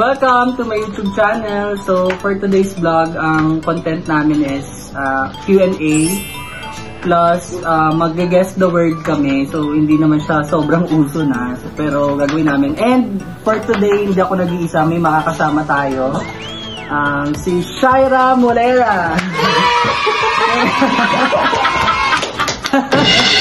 Welcome to my YouTube channel. So, for today's vlog, ang content namin is uh, Q&A plus uh, mag-guess the word kami. So, hindi naman siya sobrang uso na. So, pero gagawin namin. And for today, hindi ako nag-iisa. May makakasama tayo. Um, si Shaira Molera.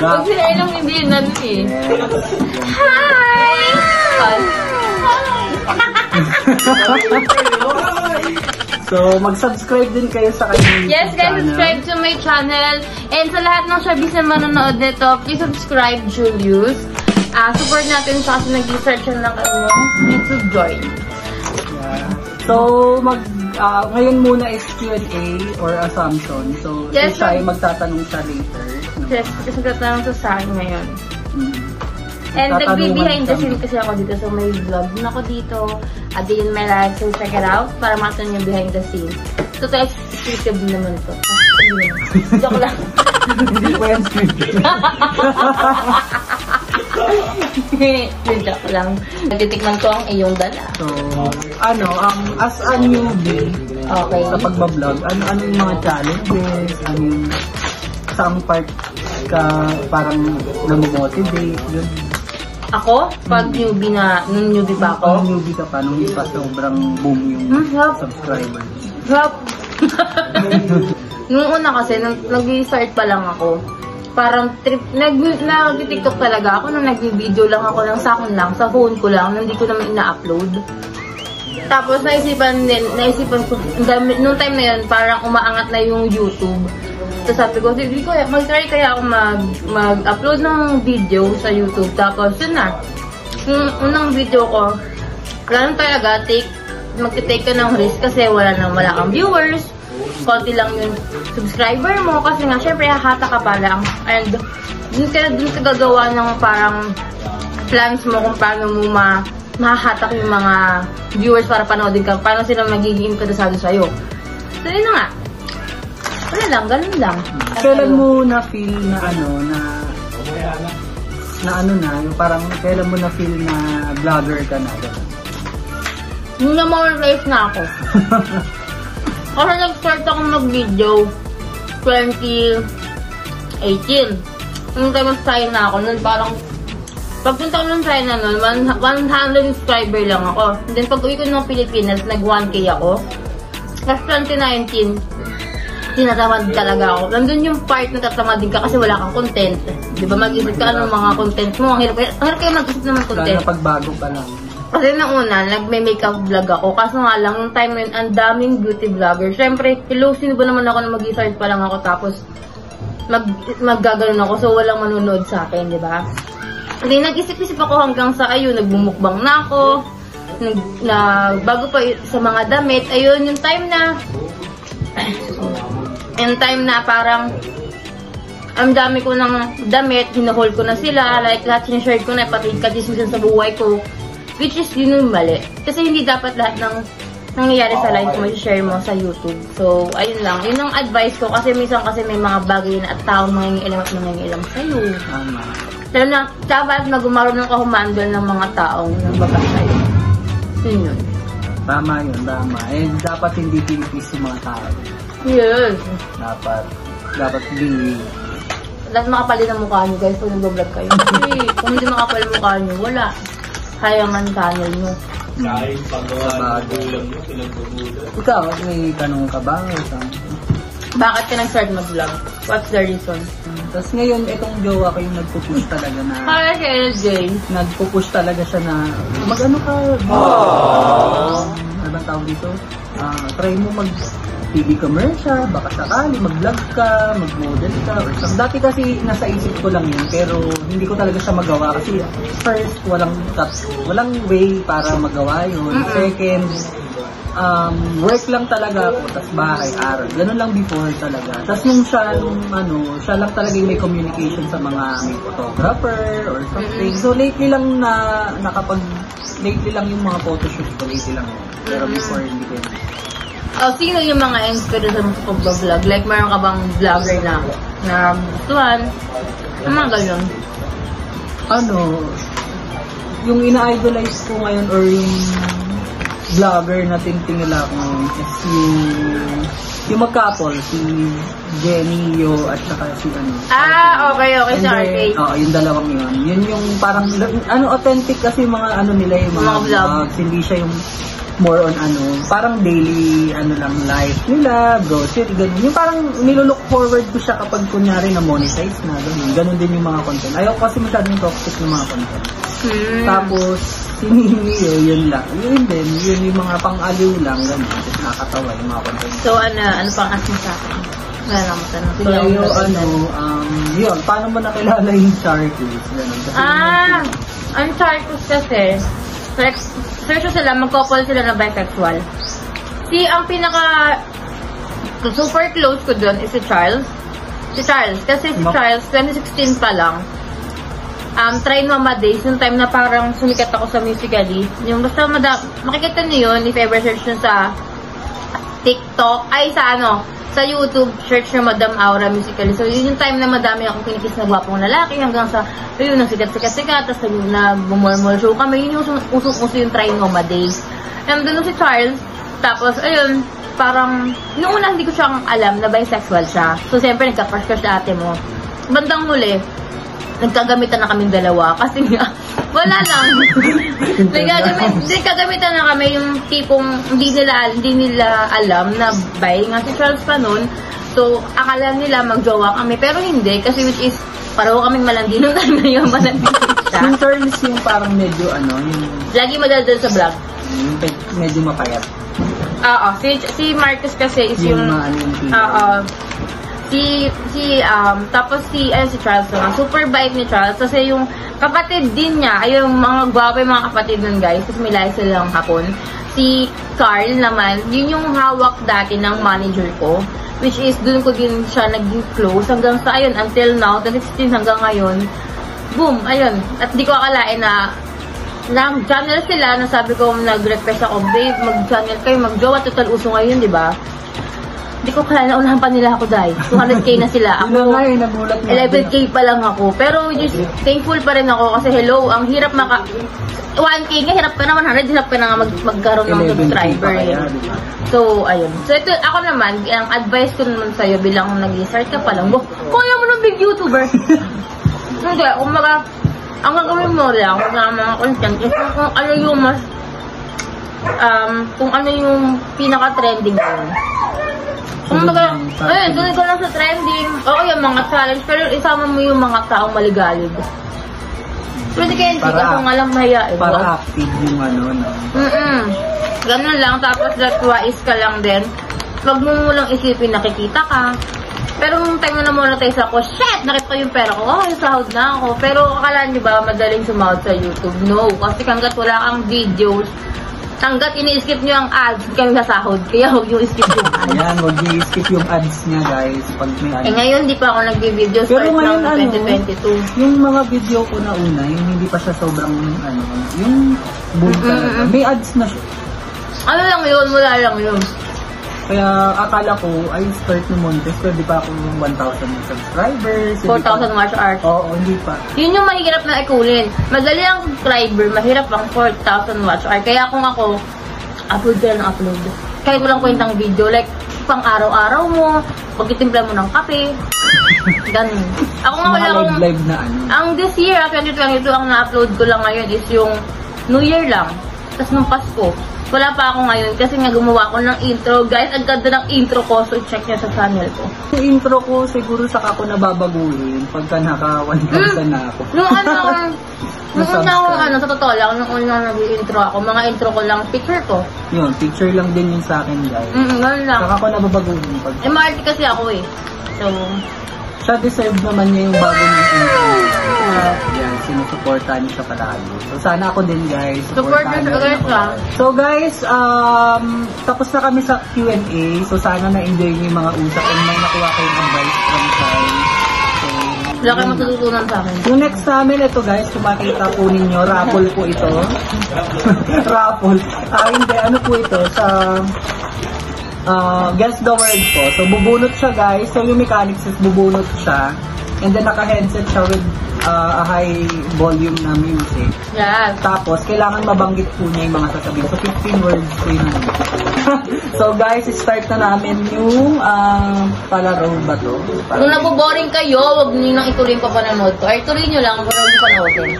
Pag sila ilang hindi yun ano eh. Hi! so, mag-subscribe din kayo sa kanyang Yes guys, channel. subscribe to my channel. And sa lahat ng showbiz na manonood nito, please subscribe Julius. Ah, support natin siya kasi nag-research siya ng ano, YouTube Joy. Yeah. So, mag, ah, ngayon muna is Q&A or assumption. So, Yes, si Shai ma'am. magtatanong siya later. no? Yes, kasi natanong to sa akin ngayon. Mm. And nagbe-behind the scene kasi ako dito. So may vlog din ako dito. A day in my life. So check it out para makita niyo behind the scene. So to exclusive naman to. Joke lang. Hindi po yan scripted. Yung joke lang. Nagtitikman ko ang iyong dala. so, ano, um, as a newbie Okay. sa pagbablog, ano, ano yung mga challenges, ano yung saang part ka parang namomotivate, yun. Ako, pag newbie na, nung newbie pa ako, newbie ka pa, nung pa sobrang boom yung Hmm, yup. subscribers. Grab. Nung una kasi, nag, nag-start pa lang ako. Parang trip, nag, nag-tiktok talaga ako nung nag-video lang ako ng sa akin lang, sa phone ko lang, hindi ko naman ina-upload. Tapos naisipan din, naisipan ko, nung time na yun, parang umaangat na yung YouTube. Tapos sabi ko, sige ko, mag-try kaya ako mag, mag-upload ng video sa YouTube. Tapos yun na, yung unang video ko, wala talaga, take, mag-take ka ng risk kasi wala nang wala kang viewers. Konti lang yung subscriber mo kasi nga, syempre, hahata ka pa lang. And, dun ka, dun ka gagawa ng parang plans mo kung paano mo ma mahahatak yung mga viewers para panoodin ka, paano sila magiging interesado sa'yo. So, yun na nga. Wala lang, ganun lang. Kailan mo na-feel na ano, na na ano na, yung parang kailan mo na-feel na vlogger ka na? Nung na-monetize na ako. Kasi nag-start ako mag-video 2018. Nung of China ako, nun parang Pagpunta ko ng China nun, one- 100 subscriber lang ako. Then pag uwi ko ng Pilipinas, nag 1K ako. Tapos 2019, tinatamad talaga ako. Nandun yung part na tatamad din ka kasi wala kang content. Di ba mag-isip ka anong mga content mo? Ang hirap, ang hirap kayo mag-isip Lalo content. na pagbago pa lang. Kasi nung una, nagme-makeup vlog ako. Kaso nga lang, nung time na yun, ang daming beauty vlogger. Siyempre, hello, sino ba naman ako na mag-start pa lang ako tapos mag maggaganon ako so walang manunood sa akin, di ba? Hindi, nag-isip-isip ako hanggang sa, ayun, nagbumukbang na ako. Nag, na, bago pa sa mga damit, ayun, yung time na, yung time na parang, ang dami ko ng damit, hinuhol ko na sila, like lahat sinishare ko na, pati kadismisan sa buhay ko. Which is yun yung mali. Kasi hindi dapat lahat ng nangyayari sa life mo, share mo sa YouTube. So, ayun lang. Yun ang advice ko kasi minsan kasi may mga bagay na at taong mangingilam at mangingilam sa'yo. Tama. Lalo na, dapat magumarunong ka humandle ng mga taong nagbaba sa'yo. Yun yun. Tama yun, tama. And dapat hindi pinipis yung mga tao. Yes. Dapat, dapat be Lahat makapal din ang mukha nyo guys pag nag-vlog kayo. Kasi kung hindi makapal ang mukha nyo, wala. Kaya man channel nyo. Kahit paggawa ng magulang mo, pinagbubulan. Ikaw, may tanong ka ba? Bakit ka nag-start mag-vlog? What's the reason? Tapos ngayon, itong jowa ko yung nagpupush talaga na Kaya si LJ. nagpupush talaga siya na mag-ano ka ano bang tawag dito Ah, try mo mag TV commercial, baka sakali, mag-vlog ka, mag-model ka, or something. Dati kasi nasa isip ko lang yun, pero hindi ko talaga siya magawa kasi first, walang walang way para magawa yun. Second, um, work lang talaga ako, tas bahay, araw. Ganun lang before talaga. Tapos nung siya, nung ano, siya lang talaga yung may communication sa mga may photographer or something. So lately lang na nakapag, lately lang yung mga photoshoot ko, lately lang. Pero before, hindi ko. Oh, sino yung mga inspiration mo sa pag-vlog? Like, mayroon ka bang vlogger na na gustuhan? Yung mga ganun. Ano, yung ina-idolize ko ngayon or yung vlogger na tingtingala ko is yung yung mag-couple, si Jenny Yo at saka si ano. Ah, okay, okay, si Arcade. Oo, yung dalawang yun. Yun yung parang, ano, authentic kasi mga ano nila, yung mga, Mga vlog. vlogs. Hindi siya yung more on ano, parang daily, ano lang, life nila, grocery, ganun. Yung parang nilook forward ko siya kapag kunyari na monetize na, ganun. Ganun din yung mga content. Ayaw kasi masyadong toxic ng mga content. Hmm. Tapos, si Nino, yun lang. Yun din, yun yung mga pang-aliw lang, ganun. Tapos nakakatawa yung mga content. So, ano, ano pang ask mo sa akin? Wala lang mo tanong. So, yung ano, um, yun, paano mo nakilala yung Sharkies? Ganun. Kasi Ah, ang Charcos kasi, search, search sila, magkokol sila na bisexual. Si, ang pinaka super close ko dun is si Charles. Si Charles. Kasi si Charles, 2016 pa lang, um, try Mama Days, yung time na parang sumikat ako sa musically. Yung basta mada, makikita niyo yun, if ever search nyo sa TikTok, ay sa ano, sa YouTube, search nyo Madam Aura Musically. So, yun yung time na madami akong kinikis na gwapong lalaki hanggang sa, ayun, nang sikat-sikat-sikat, tapos nag- nag-bumormol show kami. Yun yung usong-uso yung Try Mama Days. Nandun si Charles, tapos, ayun, parang, noong una hindi ko siyang alam na bisexual siya. So, siyempre, nagka-crush ka sa ate mo. Bandang huli, nagkagamitan na kaming dalawa kasi nga, wala lang. Nagkagamit, nagkagamitan na kami yung tipong hindi nila, hindi nila alam na bi nga si Charles pa nun. So, akala nila magjowa kami, pero hindi kasi which is, pareho kaming malandi nung time na yun, malandi siya. Yung yung parang medyo ano, yung, Lagi madaldal sa vlog. yung medyo mapayat. Oo, si, si Marcus kasi is Yung yung, ano yung. Oo. Si, si, um, tapos si, ano si Charles naman, super bait ni Charles, kasi yung kapatid din niya, ay yung mga yung mga kapatid nun guys, kasi may lahi silang hapon. Si Carl naman, yun yung hawak dati ng manager ko, which is dun ko din siya naging close hanggang sa, ayun, until now, 2016 hanggang ngayon, boom, ayun, at di ko akalain na na channel sila, na sabi ko, nag-request ako, babe, mag-channel kayo, mag-jowa, total uso ngayon, di ba? Hindi ko kaya naunahan pa nila ako, dahil 200k na sila. Ako, nga eh, nagulat na. 11k pa lang ako. Pero just thankful pa rin ako kasi hello, ang hirap maka... 1k nga, hirap ka na, 100, hirap ka na nga mag, magkaroon ng 11K subscriber. eh. So, ayun. So, ito, ako naman, ang advice ko naman sa'yo bilang nag-start ka pa lang, "Wah, kaya mo ng big YouTuber. Hindi, kumbaga, ang gagawin mo lang na mga content is kung, kung ano yung mas, um, kung ano yung pinaka-trending ngayon. Kumbaga, Sunod lang sa ayun, sunod ka lang sa trending. Oo, yung mga challenge, pero isama mo yung mga taong maligalig. Pwede kaya hindi Para- ka kung alam mahiyain. Para Wag. active yung ano, no? Mm-mm. Ganun lang. Tapos, that wise ka lang din. Huwag mo mulang isipin nakikita ka. Pero nung time na monetize ako, shit! Nakita ko yung pera ko. Oh, sahod na ako. Pero akala niyo ba madaling sumahod sa YouTube? No. Kasi hanggat wala kang videos, hanggat ini-skip niyo ang ads, kami sasahod. Kaya huwag niyo skip yung ads. Ayan, huwag i-skip yung ads niya, guys. Pag may ano. Eh ngayon, di pa ako nagbi-video Pero start ngayon, ng ano, 2022. Yung mga video ko na una, yung hindi pa siya sobrang, ano, yung boom talaga. Mm-mm. May ads na siya. Ano lang yun? Wala lang yun. Kaya akala ko, ay start ni Montes, pero di pa ako yung 1,000 subscribers. hindi pa- 4,000 watch hours. Oo, hindi pa. Yun yung mahirap na ikulin. Madali ang subscriber, mahirap ang 4,000 watch hour. Kaya kung ako, upload ka lang ng upload. Kahit walang kwentang video, like, pang araw-araw mo, pagkitimpla mo ng kape, ganun. Ako nga wala akong, live-live na ano. ang this year, ah, 2022, ang na-upload ko lang ngayon is yung New Year lang. Tapos nung Pasko. Wala pa ako ngayon kasi nga gumawa ko ng intro. Guys, ang ganda ng intro ko, so check nyo sa channel ko. Yung intro ko, siguro saka ko nababaguhin pagka naka 1,000 na ako. Nung ano, nung una ako, ano, sa totoo lang, nung una nag-intro ako, mga intro ko lang, picture ko. Yun, picture lang din yun sa akin, guys. Mm, ganun lang. Saka ko nababaguhin pag... Eh, maarte kasi ako eh. So, Siya deserve naman niya yung bago niyang intro. Uh, yan, sinusuportahan niya siya palagi. So, sana ako din, guys. Support supportahan niyo rin ako. ah. So, guys, um, tapos na kami sa Q&A. So, sana na-enjoy niyo yung mga usap and may nakuha kayong advice from Sai. So, wala kayong yun. matututunan sa akin. Yung next namin, ito guys, kung makita po ninyo, raffle po ito. raffle. Ah, hindi, ano po ito, sa uh, guess the word po. So, bubunot siya guys. So, yung mechanics is bubunot siya. And then, naka-headset siya with ah, a high volume na music. Yes. Tapos, kailangan mabanggit po niya yung mga sasabihin. So, 15 words po yun. so, guys, start na namin yung uh, palaro ba to? Kung naboboring kayo, huwag niyo nang ituloy pa panonood ko. Ay, tuloy niyo lang, pero hindi panoodin.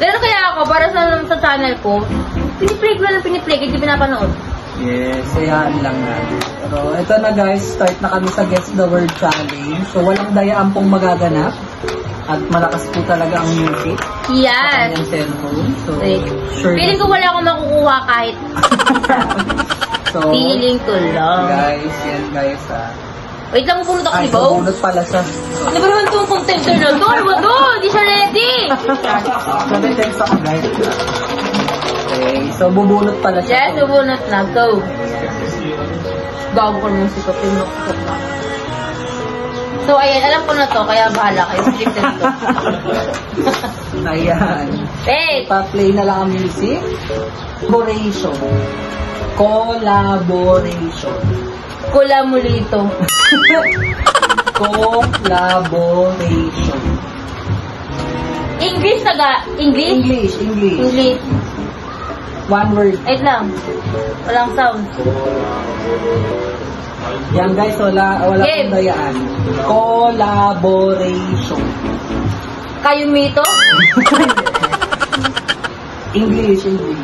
Pero kaya ako, para sa, sa channel ko, piniplay ko lang piniplay, hindi pinapanood. Yes, hayaan lang natin. Pero, ito na guys, start na kami sa Guess the Word Challenge. So, walang dayaan pong magaganap. At malakas po talaga ang music sa Yes. kanyang cellphone. So, Wait. sure Feeling ko wala akong makukuha kahit So, feeling ko lang. guys, yan guys ah. Wait lang, pupunod ako Ay, si Bo. bunot pala siya. Ano ba naman itong contender na to? Ano ba to? Hindi siya ready. Sabi text ako guys. Okay, so bubunot pala siya. Yes, ubunot na. Go. Gago ko naman si Kapin. So, ayan, alam ko na to, kaya bahala kayo. Scripted to. Ayan. Wait! Pa-play na lang ang music. Collaboration. Collaboration. Kula mulito. Collaboration. English taga. English? English, English. English. One word. Wait lang. Walang sound. Yan guys, wala, wala Game. pong dayaan. Collaboration. Kayo mito? English, English.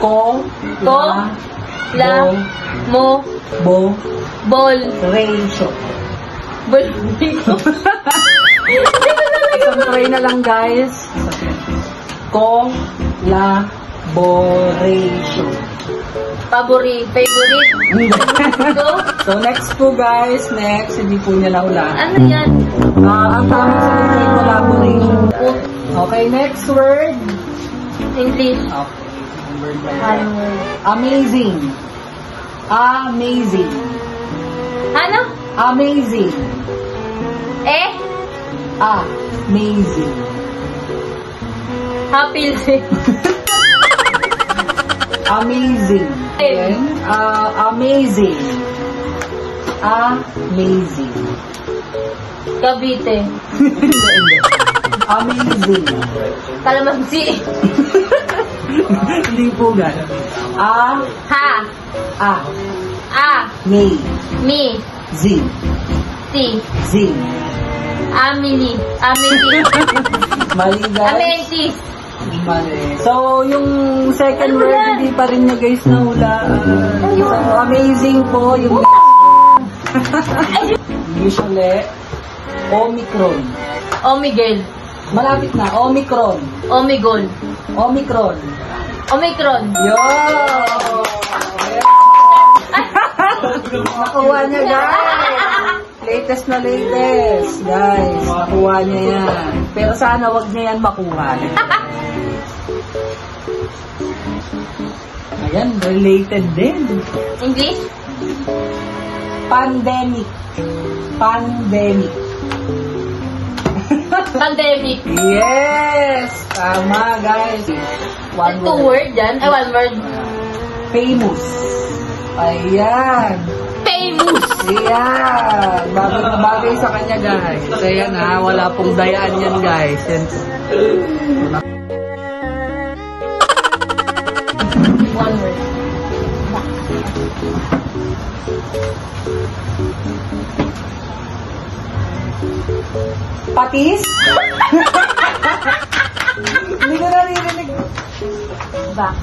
Co, Ko, La, mo, bo, bol, ration. bol, mito. Hindi ko talaga. Isang try na lang guys. Collaboration. Pabori, favorite. So next po guys, next, hindi po niya nahulaan. Ano yan? Ah, ang tamang sagot ay collaboration. Okay, next word. English. Okay. na yan. Ano? Amazing. Amazing. Ano? Amazing. Eh? Amazing. Happy life. Amazing. Then, ah, amazing. Amazing. Cavite. Amazing. Kalamansi. Hindi po gano'n. A, Ha. a, A. may, Mi. z, Si. zing. Amini. Amini. Mali guys. Amenti. Mali. So, yung second word, hindi pa rin niya guys nahulaan. So, amazing po yung usually Omicron. Omigel. Malapit na, Omicron. Omigol. Omicron. Omicron. Yo! Nakuha niya guys! Latest na latest, guys. Nakuha niya yan. Pero sana wag niya yan makuha. Ayan, related din. English? Pandemic. Pandemic. Pandemic. Yes! Tama, guys. One Two word yan? Ay, one word. Famous. Ayan. Famous. Ayan. Bagay na bagay sa kanya, guys. Ayan ha, wala pong dayaan yan, guys. Yan. One word. Patis? Hindi ko naririnig. Back.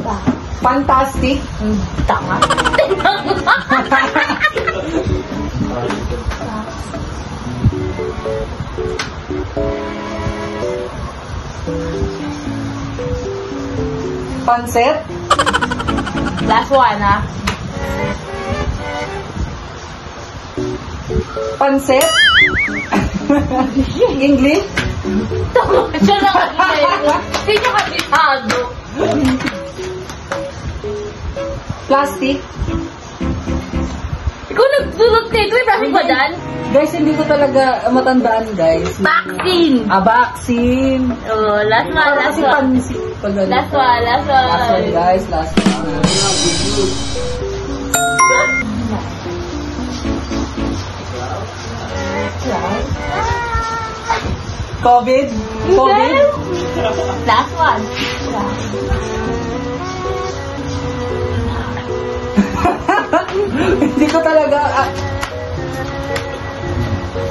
Back. Fantastic? Hmm, Tanga. Panset? Last one, ah. Panset? English? Siya na kasi. Hindi niya kabisado. Plastic? Ikaw nagdulot nito. May plastic ba dyan? Guys, hindi ko talaga matandaan, guys. Vaccine. A vaccine. Oh, last one, Para last kasi one. pansit. Pag ano. Last one, last Last one, one. guys. Last one. COVID? COVID? Last one.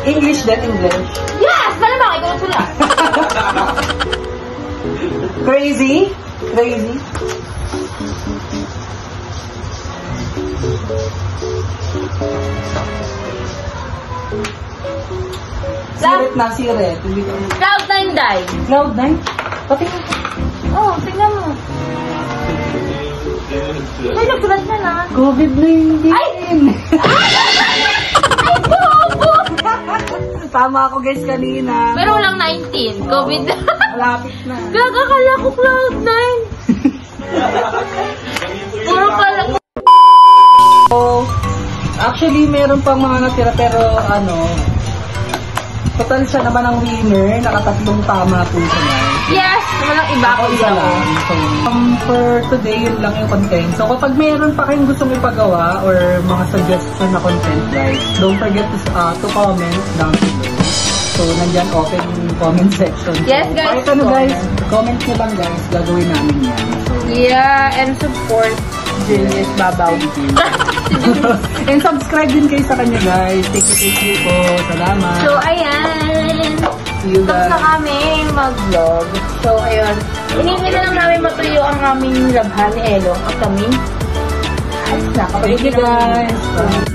English din, English. Yes! Malamang, ikaw sula. Crazy? Crazy? Sirit na, sirit. Hindi ko... Cloud9 die. Cloud9? Pati Oh, tingnan mo. Ay, nagsulat na na. COVID-19. Ay! Ay, Tama ako guys kanina. Pero walang 19. COVID. Malapit na. Gagakala ko Cloud9. Puro pala ko. So, actually, meron pang mga natira pero ano, total siya naman ang winner. Nakatatlong tama po siya. Yes! Walang iba ko Ako isa. So, um, for today, yun lang yung content. So, kapag meron pa kayong gustong ipagawa or mga suggestion na content, guys, don't forget to, uh, to comment down below. So, nandyan open comment section. So, Yes, guys, Kahit ano, guys, comment nyo lang, guys. Gagawin namin yan. So, Yeah, and support Julius Babaw. And subscribe din kayo sa kanya, guys. Thank you, thank you po. Salamat. So, ayan. See you, Tapos na kami mag-vlog. So, ayun. Hinihintay na lang namin matuyo ang aming labhan ni Elo at kami. Ayos na. Kapag Thank you, guys. Bye.